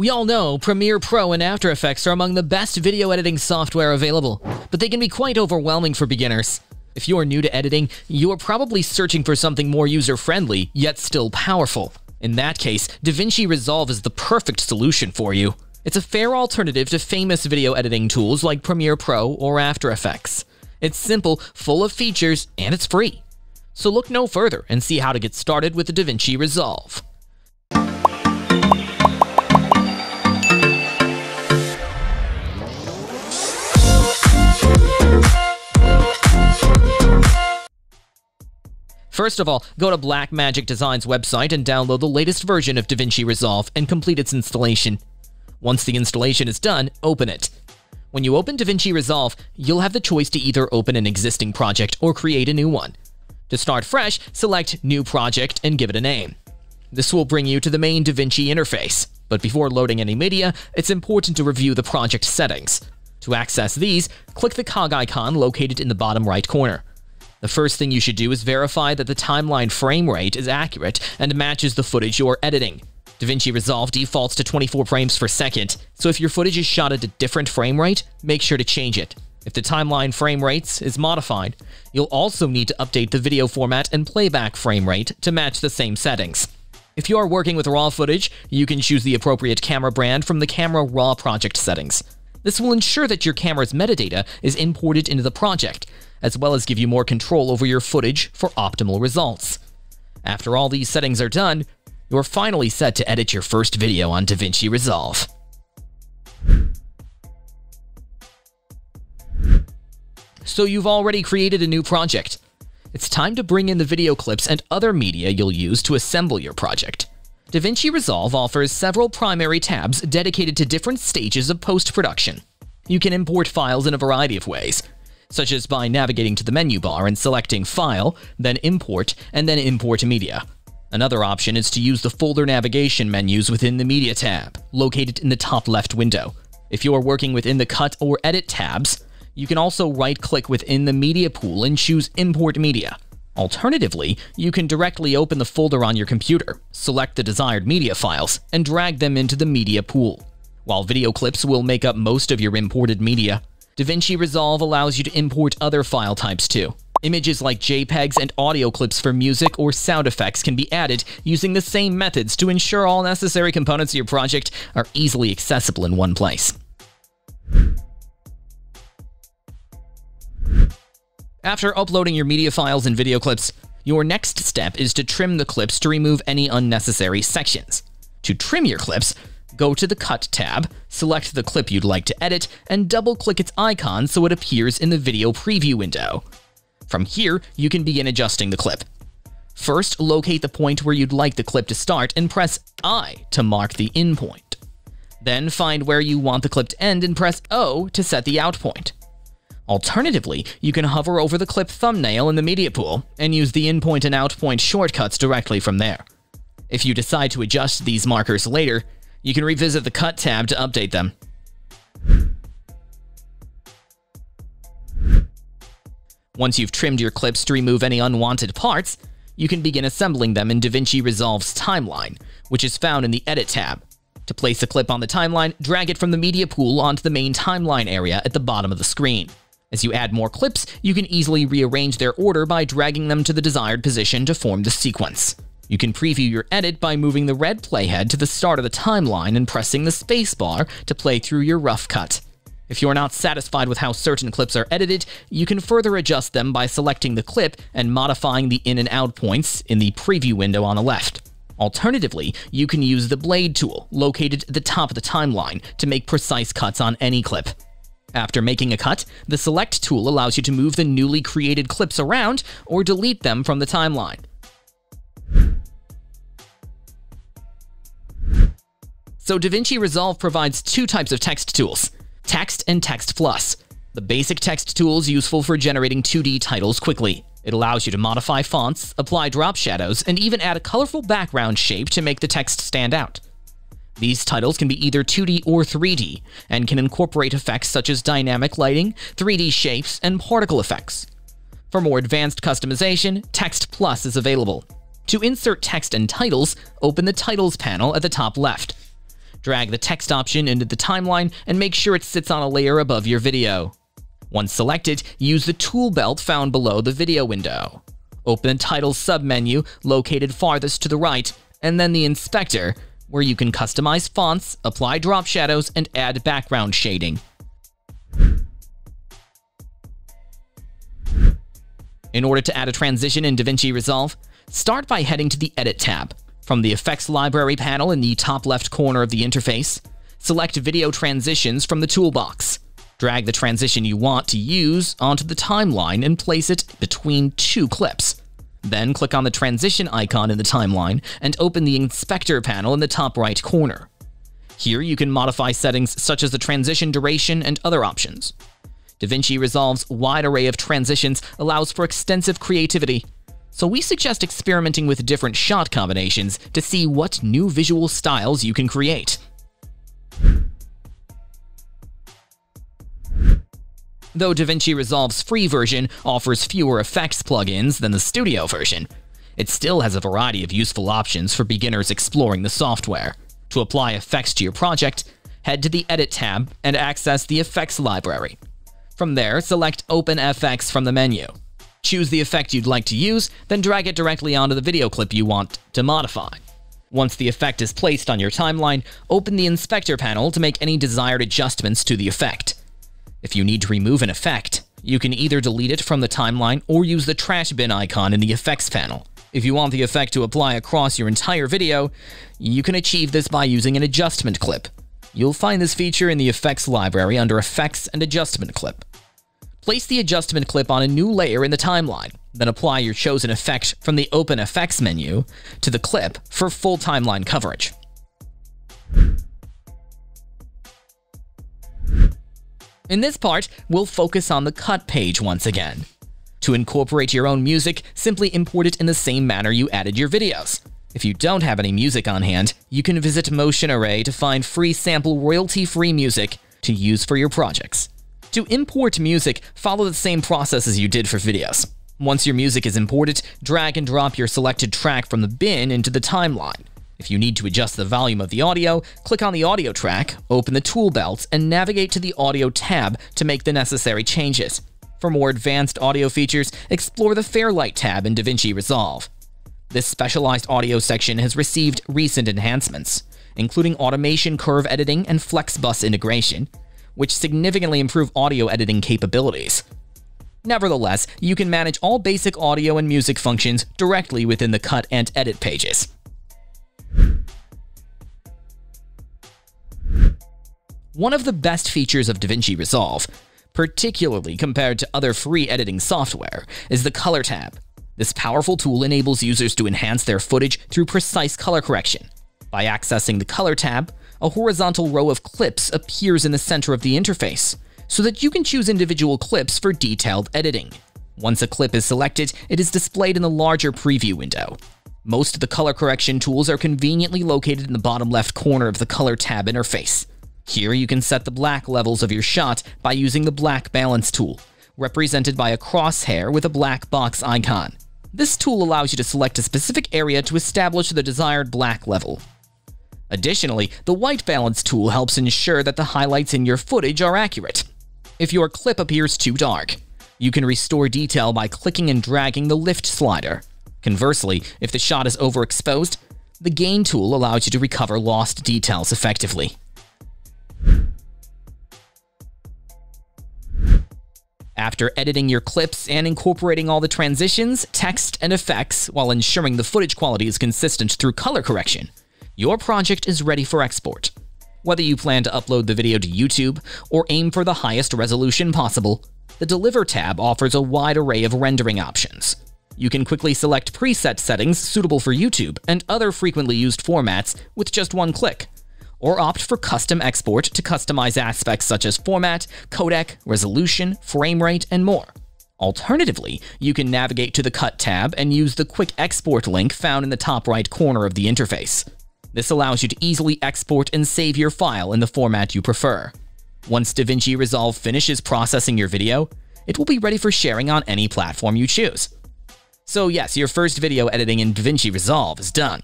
We all know Premiere Pro and After Effects are among the best video editing software available, but they can be quite overwhelming for beginners. If you are new to editing, you are probably searching for something more user-friendly, yet still powerful. In that case, DaVinci Resolve is the perfect solution for you. It's a fair alternative to famous video editing tools like Premiere Pro or After Effects. It's simple, full of features, and it's free. So look no further and see how to get started with the DaVinci Resolve. First of all, go to Blackmagic Design's website and download the latest version of DaVinci Resolve and complete its installation. Once the installation is done, open it. When you open DaVinci Resolve, you'll have the choice to either open an existing project or create a new one. To start fresh, select New Project and give it a name. This will bring you to the main DaVinci interface, but before loading any media, it's important to review the project settings. To access these, click the cog icon located in the bottom right corner. The first thing you should do is verify that the timeline frame rate is accurate and matches the footage you're editing. DaVinci Resolve defaults to 24 frames per second, so if your footage is shot at a different frame rate, make sure to change it. If the timeline frame rates is modified, you'll also need to update the video format and playback frame rate to match the same settings. If you are working with RAW footage, you can choose the appropriate camera brand from the Camera Raw project settings. This will ensure that your camera's metadata is imported into the project, as well as give you more control over your footage for optimal results. After all these settings are done, you're finally set to edit your first video on DaVinci Resolve. So you've already created a new project. It's time to bring in the video clips and other media you'll use to assemble your project. DaVinci Resolve offers several primary tabs dedicated to different stages of post-production. You can import files in a variety of ways, such as by navigating to the menu bar and selecting File, then Import, and then Import Media. Another option is to use the folder navigation menus within the Media tab, located in the top left window. If you are working within the Cut or Edit tabs, you can also right-click within the Media pool and choose Import Media. Alternatively, you can directly open the folder on your computer, select the desired media files, and drag them into the Media pool. While video clips will make up most of your imported media, DaVinci Resolve allows you to import other file types too. Images like JPEGs and audio clips for music or sound effects can be added using the same methods to ensure all necessary components of your project are easily accessible in one place. After uploading your media files and video clips, your next step is to trim the clips to remove any unnecessary sections. To trim your clips, Go to the Cut tab, select the clip you'd like to edit, and double-click its icon so it appears in the video preview window. From here, you can begin adjusting the clip. First, locate the point where you'd like the clip to start and press I to mark the in point. Then find where you want the clip to end and press O to set the out point. Alternatively, you can hover over the clip thumbnail in the media pool and use the in point and out point shortcuts directly from there. If you decide to adjust these markers later, you can revisit the Cut tab to update them. Once you've trimmed your clips to remove any unwanted parts, you can begin assembling them in DaVinci Resolve's timeline, which is found in the Edit tab. To place a clip on the timeline, drag it from the media pool onto the main timeline area at the bottom of the screen. As you add more clips, you can easily rearrange their order by dragging them to the desired position to form the sequence. You can preview your edit by moving the red playhead to the start of the timeline and pressing the spacebar to play through your rough cut. If you're not satisfied with how certain clips are edited, you can further adjust them by selecting the clip and modifying the in and out points in the preview window on the left. Alternatively, you can use the blade tool, located at the top of the timeline, to make precise cuts on any clip. After making a cut, the Select tool allows you to move the newly created clips around or delete them from the timeline. So DaVinci Resolve provides two types of text tools, Text and Text Plus. The basic text tool is useful for generating 2D titles quickly. It allows you to modify fonts, apply drop shadows, and even add a colorful background shape to make the text stand out. These titles can be either 2D or 3D, and can incorporate effects such as dynamic lighting, 3D shapes, and particle effects. For more advanced customization, Text Plus is available. To insert text and titles, open the Titles panel at the top left. Drag the text option into the timeline and make sure it sits on a layer above your video. Once selected, use the tool belt found below the video window. Open the title submenu located farthest to the right, and then the inspector, where you can customize fonts, apply drop shadows, and add background shading. In order to add a transition in DaVinci Resolve, start by heading to the Edit tab. From the Effects Library panel in the top left corner of the interface, select Video Transitions from the toolbox. Drag the transition you want to use onto the timeline and place it between two clips. Then click on the transition icon in the timeline and open the Inspector panel in the top right corner. Here you can modify settings such as the transition duration and other options. DaVinci Resolve's wide array of transitions allows for extensive creativity, so we suggest experimenting with different shot combinations to see what new visual styles you can create. Though DaVinci Resolve's free version offers fewer effects plugins than the studio version, it still has a variety of useful options for beginners exploring the software. To apply effects to your project, head to the Edit tab and access the Effects library. From there, select Open FX from the menu. Choose the effect you'd like to use, then drag it directly onto the video clip you want to modify. Once the effect is placed on your timeline, open the Inspector panel to make any desired adjustments to the effect. If you need to remove an effect, you can either delete it from the timeline or use the trash bin icon in the effects panel. If you want the effect to apply across your entire video, you can achieve this by using an adjustment clip. You'll find this feature in the effects library under Effects and Adjustment Clip. Place the adjustment clip on a new layer in the timeline, then apply your chosen effect from the Open Effects menu to the clip for full timeline coverage. In this part, we'll focus on the cut page once again. To incorporate your own music, simply import it in the same manner you added your videos. If you don't have any music on hand, you can visit Motion Array to find free sample royalty-free music to use for your projects. To import music, follow the same process as you did for videos. Once your music is imported, drag and drop your selected track from the bin into the timeline. If you need to adjust the volume of the audio, click on the audio track, open the tool belt, and navigate to the audio tab to make the necessary changes. For more advanced audio features, explore the Fairlight tab in DaVinci Resolve. This specialized audio section has received recent enhancements, including automation curve editing and FlexBus integration, which significantly improve audio editing capabilities. Nevertheless, you can manage all basic audio and music functions directly within the cut and edit pages. One of the best features of DaVinci Resolve, particularly compared to other free editing software, is the Color tab. This powerful tool enables users to enhance their footage through precise color correction. By accessing the Color tab, a horizontal row of clips appears in the center of the interface, so that you can choose individual clips for detailed editing. Once a clip is selected, it is displayed in the larger preview window. Most of the color correction tools are conveniently located in the bottom left corner of the Color tab interface. Here you can set the black levels of your shot by using the Black Balance tool, represented by a crosshair with a black box icon. This tool allows you to select a specific area to establish the desired black level. Additionally, the White Balance tool helps ensure that the highlights in your footage are accurate. If your clip appears too dark, you can restore detail by clicking and dragging the lift slider. Conversely, if the shot is overexposed, the Gain tool allows you to recover lost details effectively. After editing your clips and incorporating all the transitions, text, and effects while ensuring the footage quality is consistent through color correction, your project is ready for export. Whether you plan to upload the video to YouTube or aim for the highest resolution possible, the Deliver tab offers a wide array of rendering options. You can quickly select preset settings suitable for YouTube and other frequently used formats with just one click, or opt for custom export to customize aspects such as format, codec, resolution, frame rate, and more. Alternatively, you can navigate to the Cut tab and use the Quick Export link found in the top right corner of the interface. This allows you to easily export and save your file in the format you prefer. Once DaVinci Resolve finishes processing your video, it will be ready for sharing on any platform you choose. So yes, your first video editing in DaVinci Resolve is done.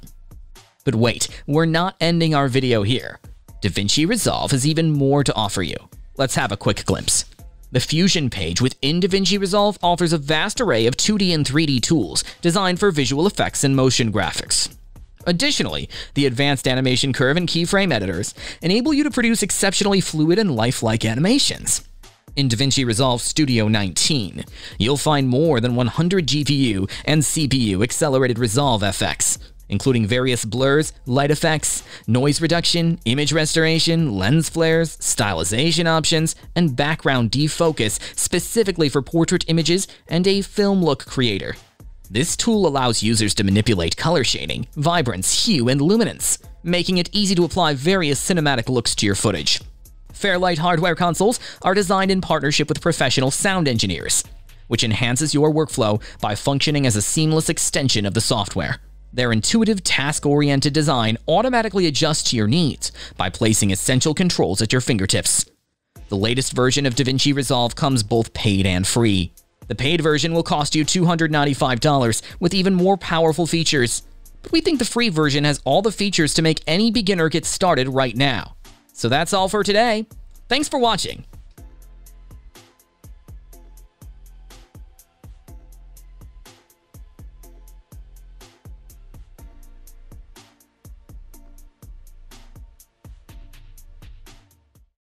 But wait, we're not ending our video here. DaVinci Resolve has even more to offer you. Let's have a quick glimpse. The Fusion page within DaVinci Resolve offers a vast array of 2D and 3D tools designed for visual effects and motion graphics. Additionally, the advanced animation curve and keyframe editors enable you to produce exceptionally fluid and lifelike animations. In DaVinci Resolve Studio 19, you'll find more than 100 GPU and CPU accelerated Resolve FX, including various blurs, light effects, noise reduction, image restoration, lens flares, stylization options, and background defocus specifically for portrait images and a film look creator. This tool allows users to manipulate color shading, vibrance, hue, and luminance, making it easy to apply various cinematic looks to your footage. Fairlight hardware consoles are designed in partnership with professional sound engineers, which enhances your workflow by functioning as a seamless extension of the software. Their intuitive, task-oriented design automatically adjusts to your needs by placing essential controls at your fingertips. The latest version of DaVinci Resolve comes both paid and free. The paid version will cost you $295 with even more powerful features. But we think the free version has all the features to make any beginner get started right now. So that's all for today. Thanks for watching.